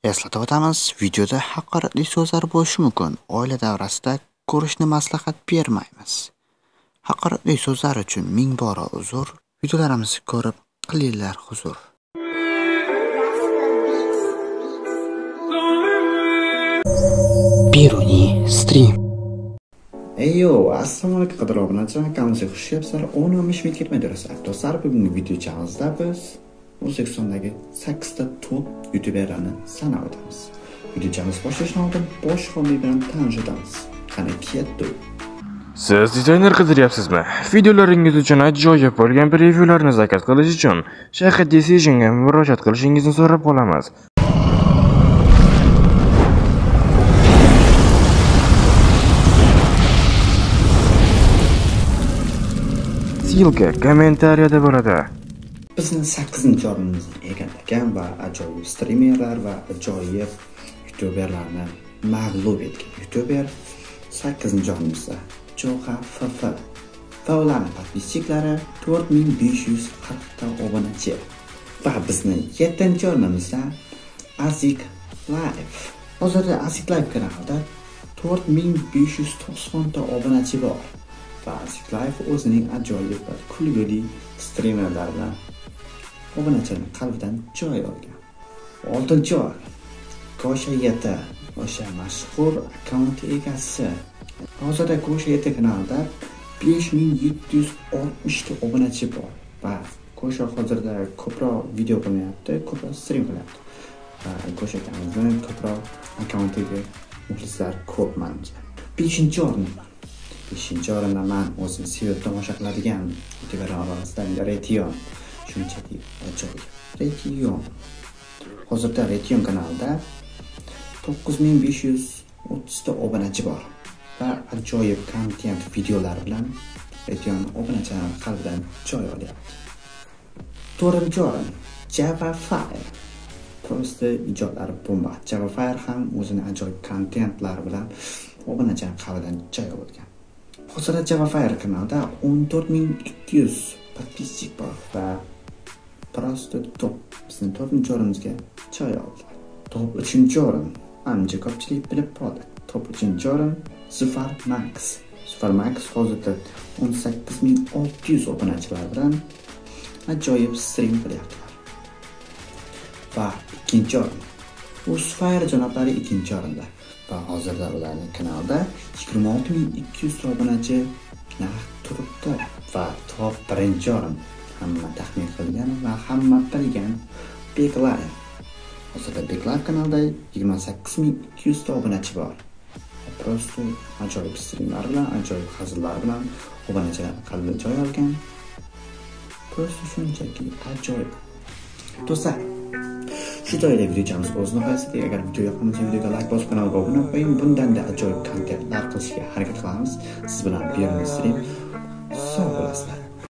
Eslatib o'tamiz, videoda haqoratli so'zlar bo'lishi mumkin. Oila davrasida ko'rishni maslahat bermaymiz. Haqoratli so'zlar uchun ming bora uzr. Videolarimizni ko'rib, qilinglar huzur. Beruniy stream. Eyo, assalomu alaykum qadrli obunachilar, kanalimizga xush kelibsizlar. 15 minut ketmay turasizlar. Do'stlar, bugungi video channelimizda biz O'zbekistondagi 8 ta top youtuberlarni sanab o'tamiz. Video chanelimiz boshlashdan oldin bosh homiy bilan tanishamiz. Qani ketdi. Siz dizayner qidiryapsizmi? Videolaringiz uchun ajoyib bo'lgan prevyularni zakaz qilish uchun Shayxa Decisionga murojaat qilishingizni so'rab qolamiz. Silka kommentariyada bo'ladi. Bizni 8-o'rnimizni egallagan va ajoyib streamerlar va ajoyib youtuberlarni mag'lub etgan youtuber 8-o'rnimizda Joha FF va ularning podpischiklari 4540 ta obunachi va bizni 7-o'rnimizda Azik Live. Hozirda Azik Live kanalida 4590 ta obunachi bor. va Azik Live o'zining ajoyib va kulgili streamerlar bilan obunachilarning qalbidan joy olgan. Oltinchi o'rin Kosha Yeta o'sha mashhur akkaunt egasi. Hozirda Kosha Yeta kanalida 5760 ta obunachi bor va Kosha hozirda ko'proq video qilmayapti, ko'proq stream qilyapti. Va Kosha kanalida ko'proq akkauntiga muxlislar ko'p menimcha. 5 o'rin beshinchi o'rinda man o'zim sevib tomosha qiladigan youtuberlar orasidan Retion shunchaki ajoyib region hozirda region kanalida to'qqiz ming besh yuz o'ttizta obunachi bor va ajoyib kontent videolar bilan region obunachilarni qalbidan joy olyapti. To'rtinchi o'rin Java Fire. Prosta ijodlari bomba. Java Fire ham o'zini ajoyib kontentlari bilan obunachilarni qalbidan joy olgan. Hozirda Java Fire kanalida 14200 подписчик bor va просто top bizning 4-o'rinimizga joy oldi. Top 3-o'rin ancha ko'pchilik bilib qoldi. Top 3-o'rin Zufar Max. Zufar Max hozirda 18600 obunachilar bilan ajoyib stream qilyaptilar. Va ikkinchi o'rin Usfire janoblari ikkinchi o'rinda. va hozirda ularning каналда 26200 obunachi narx turibdi va top birinchi o'rin hamma bilgan Big Live. Hozirda Big kanalida 28200 ta obunachi bor. Просто ajoyib streamlar bilan, ajoyib hazillar bilan obunachilar qalbi joy olgan. Просто shunchaki ajoyib. Do'stlar, Shu joyda videochamiz o'z nihoyasiga agar video yoqmasa videoga like bosib kanalga obuna qo'ying Bundanda ajoyib kontentlar qilishga harakat qilamiz. Siz bilan Berun Stream sog' bo'lasizlar.